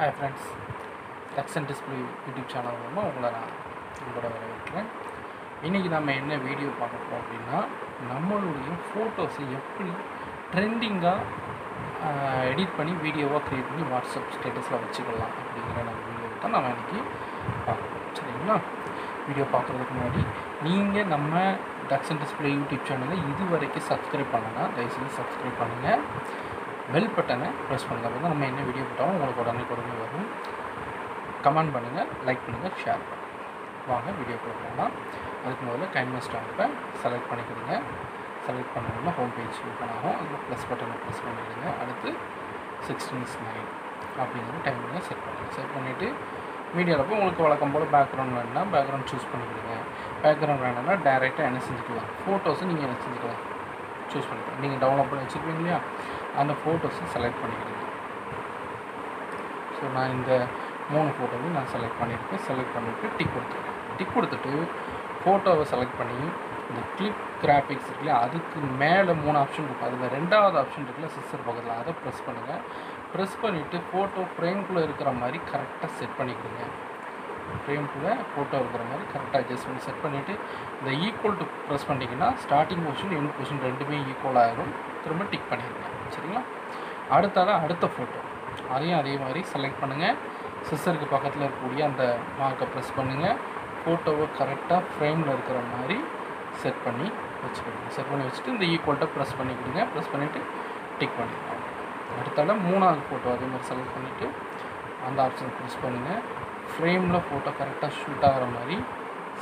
Hi friends டக்ஸன் and display YouTube channel மூலமாக உங்களை நான் உங்களோட வரவேற்கிறேன். இன்றைக்கி நம்ம என்ன வீடியோ பார்க்க போகிறோம் அப்படின்னா நம்மளுடைய ஃபோட்டோஸை எப்படி ட்ரெண்டிங்காக எடிட் பண்ணி வீடியோவாக க்ரியேட் பண்ணி வாட்ஸ்அப் ஸ்டேட்டஸில் வச்சுக்கலாம் அப்படிங்கிற நம்ம வீடியோ தான் நம்ம இன்றைக்கி பார்க்குறோம் சரிங்களா? வீடியோ பார்க்குறதுக்கு முன்னாடி நீங்கள் நம்ம டக்ஸ் அண்ட் டிஸ்பிளே யூடியூப் சேனலை இது வரைக்கும் சப்ஸ்கிரைப் பண்ணலாம் தயவுசெய்து சப்ஸ்கிரைப் பண்ணுங்கள் பெல் பட்டனை ப்ரெஸ் பண்ணுங்கள் அப்போ தான் நம்ம என்ன வீடியோ போட்டாலும் உங்களுக்கு உடனே உடனே வரும். கமெண்ட் பண்ணுங்கள் லைக் பண்ணுங்கள் ஷேர் பண்ணுங்கள் வாங்க வீடியோ போகலாம். அதுக்கு முதல்ல டைம் ஸ்டாம்பை செலக்ட் பண்ணிக்கிடுங்க. செலக்ட் பண்ணணும்னா ஹோம் பேஜ் ஓப்பன் ஆகும். அதில் ப்ளஸ் பட்டனை ப்ரெஸ் பண்ணிவிடுங்க அடுத்து சிக்ஸ்டீன்ஸ் நைன் அப்படிங்கிற டைமில் செட் பண்ணுங்கள் செட் பண்ணிவிட்டு மீடியாவில் போய் உங்களுக்கு வழக்கம் போல் பேக்ரவுண்ட் வேணும்னா பேக்ரவுண்ட் சூஸ் பண்ணிக்கிடுங்க. பேக்ரவுண்ட் வேணும்னா டேரெக்டாக என்ன செஞ்சுக்கலாம் ஃபோட்டோஸும் நீங்கள் என்ன செஞ்சுக்கலாம் சூஸ் பண்ணிக்கணும் நீங்கள் டவுன்லோட் பண்ணி வச்சுருப்பீங்க இல்லையா? அந்த ஃபோட்டோஸை செலக்ட் பண்ணிக்கிடுங்க ஸோ நான் இந்த மூணு ஃபோட்டோவையும் நான் செலக்ட் பண்ணியிருக்கேன். செலக்ட் பண்ணிவிட்டு டிக் கொடுத்துருக்கேன் டிக் கொடுத்துட்டு ஃபோட்டோவை செலக்ட் பண்ணி இந்த கிளிப் கிராஃபிக்ஸ் இருக்குல்ல அதுக்கு மேலே மூணு ஆப்ஷன் இருக்கும் அதில் ரெண்டாவது ஆப்ஷன் இருக்குல்ல சிஸ்டர் பக்கத்தில். அதை ப்ரெஸ் பண்ணுங்கள் ப்ரெஸ் பண்ணிவிட்டு ஃபோட்டோ ஃப்ரேம்குள்ளே இருக்கிற மாதிரி கரெக்டாக செட் ஃப்ரேம் கூட ஃபோட்டோ இருக்கிற மாதிரி கரெக்டாக அட்ஜஸ்ட் பண்ணி செட் பண்ணிவிட்டு இந்த ஈக்குவல் டு ப்ரெஸ் பண்ணிங்கன்னா ஸ்டார்டிங் பொசிஷன் எண்ட் பொசிஷன் ரெண்டுமே ஈக்குவல் ஆகிடும் திரும்ப டிக் பண்ணிடுங்க. சரிங்களா? அடுத்ததாக அடுத்த ஃபோட்டோ அதையும் அதே மாதிரி செலக்ட் பண்ணுங்கள் சிஸ்டருக்கு பக்கத்தில் இருக்கக்கூடிய அந்த மார்க்கை ப்ரெஸ் பண்ணுங்கள் ஃபோட்டோவை கரெக்டாக ஃப்ரேமில் இருக்கிற மாதிரி செட் பண்ணி வச்சுக்கோங்க. செட் பண்ணி வச்சுட்டு இந்த ஈக்குவல்ட்டை ப்ரெஸ் பண்ணிக்கிடுங்க ப்ரெஸ் பண்ணிவிட்டு டிக் பண்ணிடலாம் அடுத்தால மூணாவது ஃபோட்டோ அதே மாதிரி செலக்ட் பண்ணிவிட்டு அந்த ஆப்ஷனை ப்ரெஸ் பண்ணுங்கள் ஃப்ரேமில் ஃபோட்டோ கரெக்டாக ஷூட் ஆகிற மாதிரி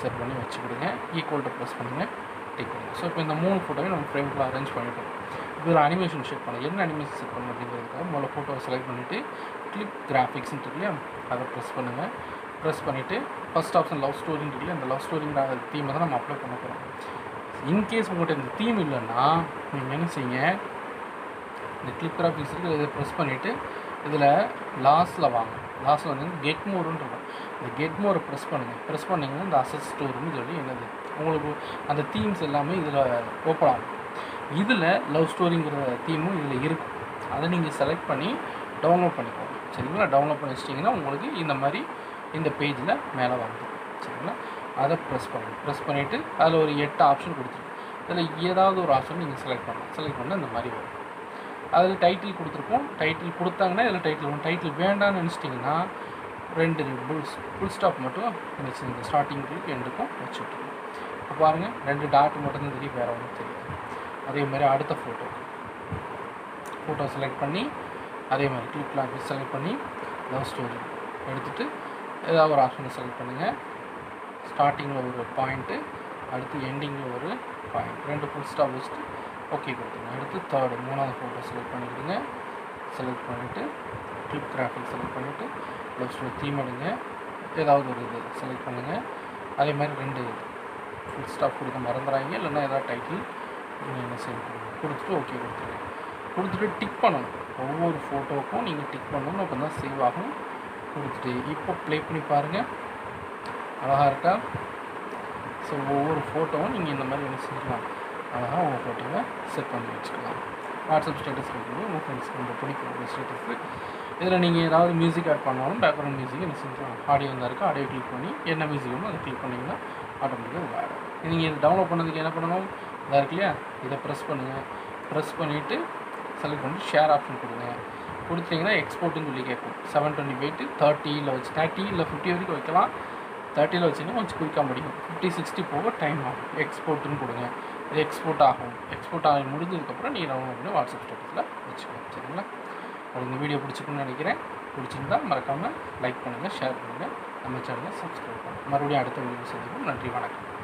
செட் பண்ணி வச்சுக்கிடுங்க. ஈக்குவல்ட்டை ப்ரெஸ் பண்ணுங்கள் டிக் பண்ணுங்கள் ஸோ இப்போ இந்த மூணு ஃபோட்டோவையும் நம்ம ஃப்ரேம்குள்ளே அரேஞ்ச் பண்ணிட்டோம். இதில் அனிமேஷன் செட் பண்ண என்ன அனிமேஷன் செட் பண்ணணும் அப்படிங்கிறதுக்காக முதல்ல ஃபோட்டோவை செலக்ட் பண்ணிவிட்டு கிளிப் கிராஃபிக்ஸ்னு இருக்கு அதை ப்ரெஸ் பண்ணுங்கள் ப்ரெஸ் பண்ணிவிட்டு ஃபஸ்ட் ஆப்ஷன் லவ் ஸ்டோரின்னு இருக்கு அந்த லவ் ஸ்டோரிங்கிற தீமை தான் நம்ம அப்ளை பண்ண போகிறோம் இன்கேஸ் உங்கள்கிட்ட இந்த தீம் இல்லைன்னா நீங்கள் என்ன செய்யுங்க இந்த கிளிப் கிராஃபிக்ஸ் இருக்குது இதை ப்ரெஸ் பண்ணிவிட்டு இதில் லாஸ்ட்டில் வாங்க. லாஸ்ட்டில் வந்து கெட் மோருன்னு இருக்கும். இந்த கெட் மோரை ப்ரெஸ் பண்ணுங்கள் ப்ரெஸ் பண்ணிங்கன்னா இந்த அசஸ் ஸ்டோர்னு சொல்லி என்னது? உங்களுக்கு அந்த தீம்ஸ் எல்லாமே இதில் ஓப்பன் ஆகும். இதில் லவ் ஸ்டோரிங்கிற தீமும் இதில் இருக்கும். அதை நீங்கள் செலக்ட் பண்ணி டவுன்லோட் பண்ணிக்கோங்க. சரிங்களா? டவுன்லோட் பண்ணி வச்சிட்டிங்கன்னா உங்களுக்கு இந்த மாதிரி இந்த பேஜில் மேலே வந்துடும். சரிங்களா? அதை ப்ரெஸ் பண்ணுங்கள் ப்ரெஸ் பண்ணிவிட்டு அதில் ஒரு எட்டு ஆப்ஷன் கொடுத்துருக்கு இதில் ஏதாவது ஒரு ஆப்ஷன் நீங்கள் செலக்ட் பண்ணலாம். செலக்ட் பண்ணால் இந்த மாதிரி வரும். அதில் டைட்டில் கொடுத்துருப்போம் டைட்டில் கொடுத்தாங்கன்னா இதில் டைட்டில் வரும். டைட்டில் வேண்டாம்னு நினச்சிட்டிங்கன்னா ரெண்டு புல்ஸ் ஃபுல் ஸ்டாப் மட்டும் இந்த ஸ்டார்டிங்க்கு எண்டுக்கும் வச்சு விட்டுருங்க. இப்போ பாருங்கள் ரெண்டு டாட் மட்டும்தான் தெரியும் வேறு ஒன்றும் தெரியாது. அதே மாதிரி அடுத்த ஃபோட்டோ ஃபோட்டோ செலக்ட் பண்ணி அதே மாதிரி கிளிக் கிளாக் செலக்ட் பண்ணி லவ் ஸ்டோரி எடுத்துகிட்டு ஏதாவது ஒரு ஆப்ஷனை செலக்ட் பண்ணுங்கள் ஸ்டார்டிங்கில் ஒரு பாயிண்ட்டு அடுத்து எண்டிங்கில் ஒரு பாயிண்ட் ரெண்டு ஃபுல் ஸ்டாப் வச்சுட்டு ஓகே கொடுத்துருங்க. அடுத்து தேர்டு மூணாவது ஃபோட்டோ செலக்ட் பண்ணிக்கிடுங்க செலக்ட் பண்ணிவிட்டு கிளிப் கிராஃபிக் செலக்ட் பண்ணிவிட்டு லவ் தீம் எடுங்க. ஏதாவது ஒரு இது செலக்ட் பண்ணுங்கள் அதே மாதிரி ரெண்டு ஃபுல் ஸ்டாப் கொடுக்க மறந்துடாங்க இல்லைன்னா ஏதாவது டைட்டில் நீங்கள் என்ன செய்ய கொடுங்க கொடுத்துட்டு ஓகே கொடுத்துருங்க. கொடுத்துட்டு டிக் பண்ணணும். ஒவ்வொரு ஃபோட்டோவுக்கும் நீங்கள் டிக் பண்ணணும் அப்போ தான் சேவ் ஆகும். கொடுத்துட்டு இப்போ ப்ளே பண்ணி பாருங்கள் அழகாக இருக்கா? ஸோ ஒவ்வொரு ஃபோட்டோவும் நீங்கள் இந்த மாதிரி என்ன செஞ்சுக்கலாம் அழகாக உங்கள் ஃபோட்டோவை செட் பண்ணி வச்சுக்கலாம். வாட்ஸ்அப் ஸ்டேட்டஸ் இருக்குது. உங்கள் ஃப்ரெண்ட்ஸ்க்கு ரொம்ப பிடிக்கும் உங்கள் ஸ்டேட்டஸு இதில் நீங்கள் ஏதாவது மியூசிக் ஆட் பண்ணாலும் பேக்ரவுண்ட் மியூசிக் என்ன செஞ்சுக்கலாம் ஆடியோ இருந்தால் இருக்குது ஆடியோ கிளிக் பண்ணி என்ன மியூசிக் வேணும் அதை கிளிக் பண்ணிங்கன்னா ஆட்டோமேட்டிக்காக ஆடும் நீங்கள் இது டவுன்லோட் பண்ணதுக்கு என்ன பண்ணணும்? இதாக இருக்கு இல்லையா? இதை ப்ரெஸ் பண்ணுங்கள் ப்ரெஸ் பண்ணிவிட்டு செலக்ட் பண்ணிட்டு ஷேர் ஆப்ஷன் கொடுங்க. கொடுத்தீங்கன்னா எக்ஸ்போர்ட்டுன்னு சொல்லி கேட்கும். செவன் டுவெண்ட்டி தேர்ட்டி தேர்ட்டியில் வச்சு தேர்ட்டி இல்லை ஃபிஃப்டி வரைக்கும் வைக்கலாம். தேர்ட்டியில் வச்சிங்கன்னா கொஞ்சம் குயிக்காக முடியும். ஃபிஃப்டி சிக்ஸ்டி போக டைம் ஆகும். எக்ஸ்போர்ட்டுன்னு கொடுங்க. இது எக்ஸ்போர்ட் ஆகும். எக்ஸ்போர்ட் ஆகி முடிஞ்சதுக்கப்புறம் நீங்கள் டவுன்லோட் பண்ணி வாட்ஸ்அப் ஸ்டேட்டஸில் வச்சுக்கலாம். சரிங்களா? உங்களுக்கு இந்த வீடியோ பிடிச்சிக்கணும்னு நினைக்கிறேன். பிடிச்சிருந்தா மறக்காமல் லைக் பண்ணுங்கள் ஷேர் பண்ணுங்கள் நம்ம சேனலை சப்ஸ்கிரைப் பண்ணுங்கள் மறுபடியும் அடுத்த வீடியோ சந்திப்போம். நன்றி வணக்கம்.